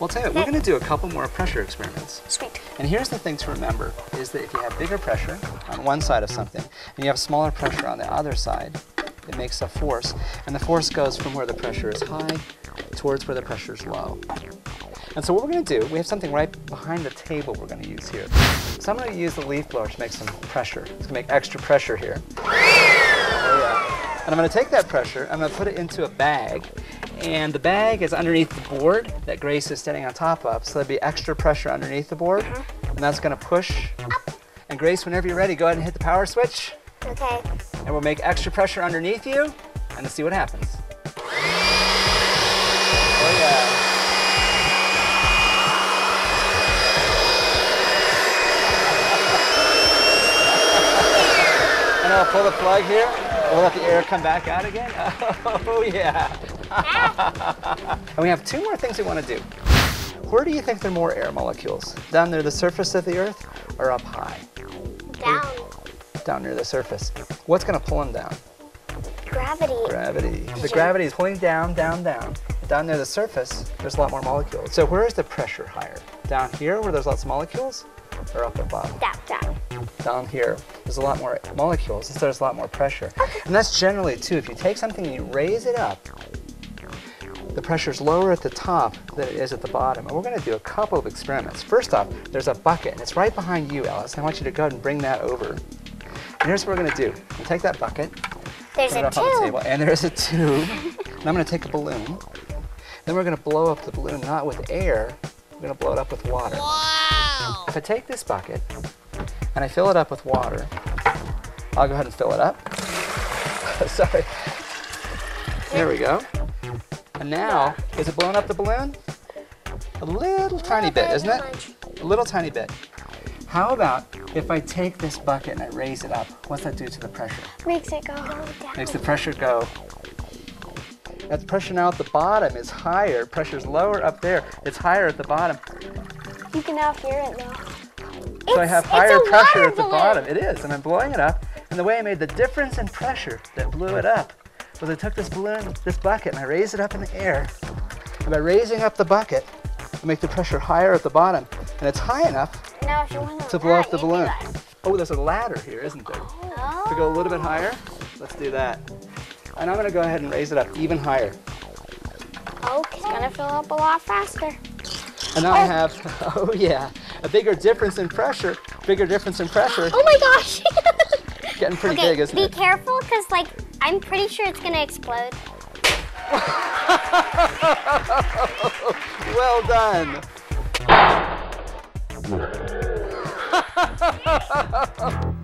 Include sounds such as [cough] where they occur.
Well, tell you what, we're going to do a couple more pressure experiments. Sweet. And here's the thing to remember, is that if you have bigger pressure on one side of something, and you have smaller pressure on the other side, it makes a force. And the force goes from where the pressure is high towards where the pressure is low. And so what we're going to do, we have something right behind the table we're going to use here. So I'm going to use the leaf blower to make some pressure. It's going to make extra pressure here. Oh, yeah. And I'm going to take that pressure, I'm going to put it into a bag, and the bag is underneath the board that Grace is standing on top of, so there'll be extra pressure underneath the board, uh-huh. and that's going to push. And Grace, whenever you're ready, go ahead and hit the power switch, Okay. and we'll make extra pressure underneath you, and let's see what happens. Oh yeah. [laughs] And I'll pull the plug here. We'll let the air come back out again. [laughs] Oh yeah. [laughs] and we have two more things we want to do. Where do you think there are more air molecules? Down near the surface of the Earth or up high? Down. Down near the surface. What's going to pull them down? Gravity. Gravity. The gravity is pulling down, down, down. Down near the surface, there's a lot more molecules. So where is the pressure higher? Down here where there's lots of molecules or up above? Down, down. Down here, there's a lot more molecules, so there's a lot more pressure. And that's generally too, if you take something and you raise it up, the pressure is lower at the top than it is at the bottom. And we're gonna do a couple of experiments. First off, there's a bucket, and it's right behind you, Alice. I want you to go ahead and bring that over. And here's what we're gonna do. We'll take that bucket, There's put it a on the table, and there's a tube. and I'm gonna take a balloon. Then we're gonna blow up the balloon not with air, we're gonna blow it up with water. Wow. If I take this bucket and I fill it up with water, I'll go ahead and fill it up. [laughs] Sorry. There we go. And now, is it blowing up the balloon? A little tiny bit, isn't it? A little tiny bit. How about if I take this bucket and I raise it up? What's that do to the pressure? Makes it go down. Makes the pressure go. That pressure now at the bottom is higher. Pressure's lower up there. It's higher at the bottom. You can now hear it though. So I have higher pressure at the balloon. bottom. It is, and I'm blowing it up. And the way I made the difference in pressure that blew it up was I took this balloon, this bucket, and I raised it up in the air. And by raising up the bucket, I make the pressure higher at the bottom. And it's high enough Now if you to blow up the balloon. Oh, there's a ladder here, isn't there? Oh. To go a little bit higher, let's do that. And I'm gonna go ahead and raise it up even higher. Okay. It's gonna fill up a lot faster. And now I have, [laughs] oh yeah, a bigger difference in pressure, bigger difference in pressure. [gasps] Oh my gosh. [laughs] Getting pretty okay, big, isn't be it? careful, cause like I'm pretty sure it's gonna explode. well done. [laughs]